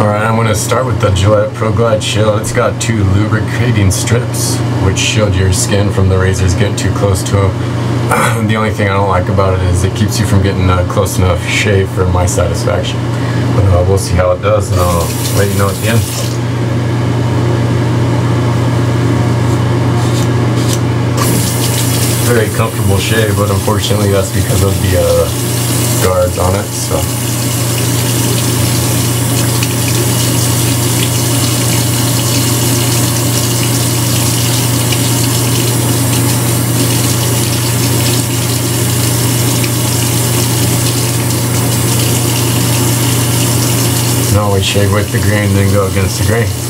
Alright, I'm going to start with the Gillette ProGlide Shield. It's got two lubricating strips which shield your skin from the razors getting too close to them. the only thing I don't like about it is it keeps you from getting a close enough shave for my satisfaction. But uh, we'll see how it does and I'll let you know at the end. Very comfortable shave, but unfortunately that's because of the uh, guards on it. So. Always shave with the grain, then go against the grain.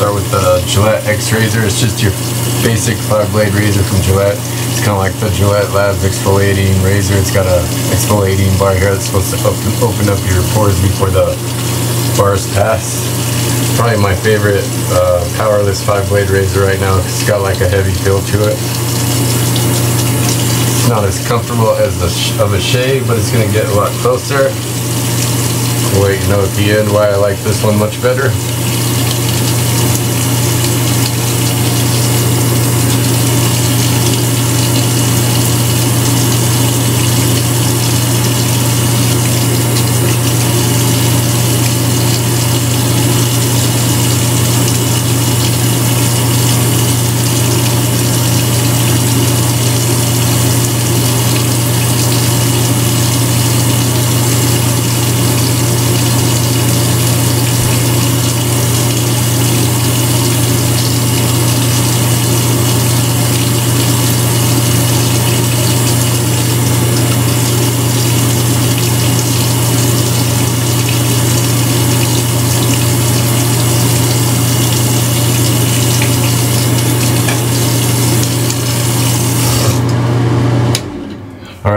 Start with the Gillette X Razor. It's just your basic five blade razor from Gillette. It's kind of like the Gillette Labs exfoliating razor. It's got a exfoliating bar here that's supposed to open, open up your pores before the bars pass. Probably my favorite uh, powerless five blade razor right now. It's got like a heavy feel to it. It's not as comfortable as the of a shave, but it's going to get a lot closer. Wait, you know at the end why I like this one much better.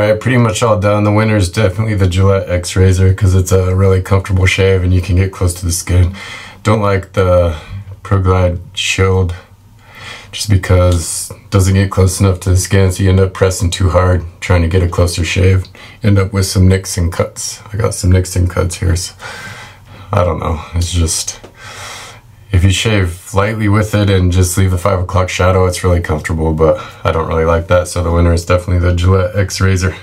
Alright, pretty much all done. The winner is definitely the Gillette X Razor because it's a really comfortable shave and you can get close to the skin. Don't like the ProGlide Shield just because it doesn't get close enough to the skin so you end up pressing too hard trying to get a closer shave. End up with some nicks and cuts. I got some nicks and cuts here. So I don't know. It's just if you shave lightly with it and just leave the 5 o'clock shadow, it's really comfortable, but I don't really like that. So the winner is definitely the Gillette X Razor.